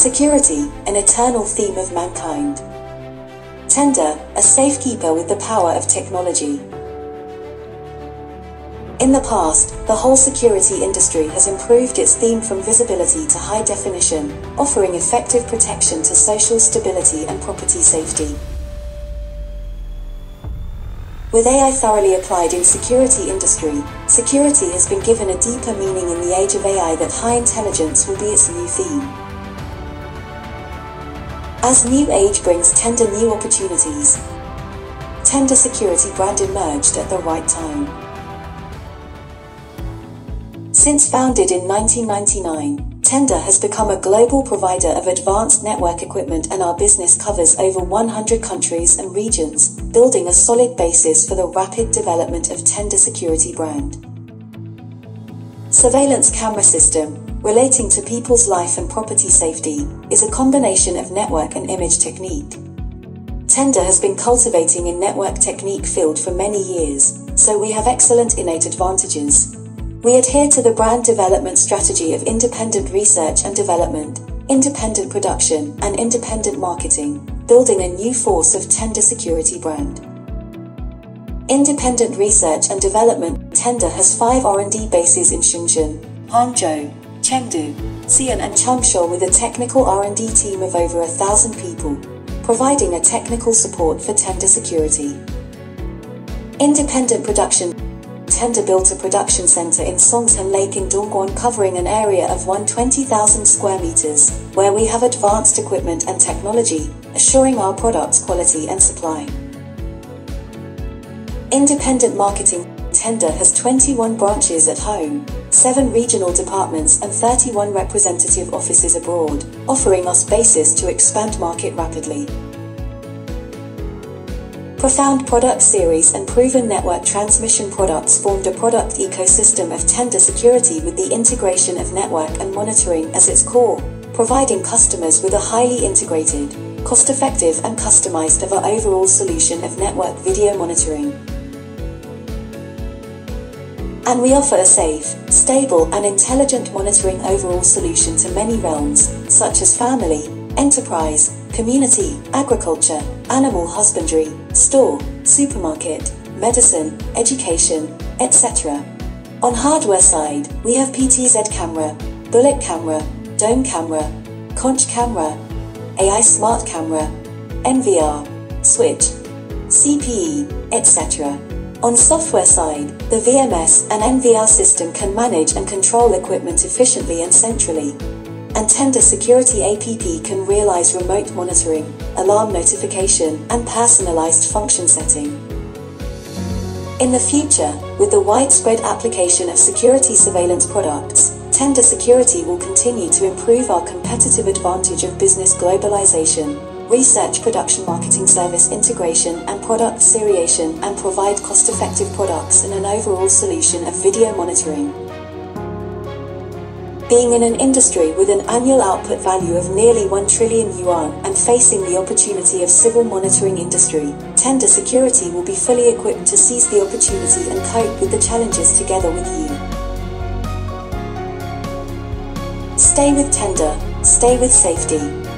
Security, an eternal theme of mankind. Tenda, a safekeeper with the power of technology. In the past, the whole security industry has improved its theme from visibility to high definition, offering effective protection to social stability and property safety. With AI thoroughly applied in security industry, security has been given a deeper meaning in the age of AI that high intelligence will be its new theme. As new age brings Tenda new opportunities, Tenda Security brand emerged at the right time. Since founded in 1999, Tenda has become a global provider of advanced network equipment and our business covers over 100 countries and regions, building a solid basis for the rapid development of Tenda Security brand. Surveillance camera system, relating to people's life and property safety, is a combination of network and image technique. Tenda has been cultivating in network technique field for many years, so we have excellent innate advantages. We adhere to the brand development strategy of independent research and development, independent production, and independent marketing, building a new force of Tenda Security brand. Independent research and development Tenda has five R&D bases in Shenzhen, Hangzhou, Chengdu, Xi'an and Changsha with a technical R&D team of over a thousand people, providing a technical support for Tenda Security. Independent production Tenda built a production center in Songshan Lake in Dongguan covering an area of 120,000 square meters, where we have advanced equipment and technology, assuring our products quality and supply. Independent marketing Tenda has 21 branches at home, 7 regional departments and 31 representative offices abroad, offering us basis to expand market rapidly. Profound product series and proven network transmission products formed a product ecosystem of Tenda Security with the integration of network and monitoring as its core, providing customers with a highly integrated, cost-effective and customized of our overall solution of network video monitoring. And we offer a safe, stable and intelligent monitoring overall solution to many realms, such as family, enterprise, community, agriculture, animal husbandry, store, supermarket, medicine, education, etc. On hardware side, we have PTZ camera, bullet camera, dome camera, conch camera, AI smart camera, NVR, switch, CPE, etc. On software side, the VMS and NVR system can manage and control equipment efficiently and centrally, and Tenda Security APP can realize remote monitoring, alarm notification, and personalized function setting. In the future, with the widespread application of security surveillance products, Tenda Security will continue to improve our competitive advantage of business globalization, research production marketing service integration and product seriation and provide cost-effective products and an overall solution of video monitoring. Being in an industry with an annual output value of nearly 1 trillion yuan and facing the opportunity of civil monitoring industry, Tenda Security will be fully equipped to seize the opportunity and cope with the challenges together with you. Stay with Tenda, stay with safety.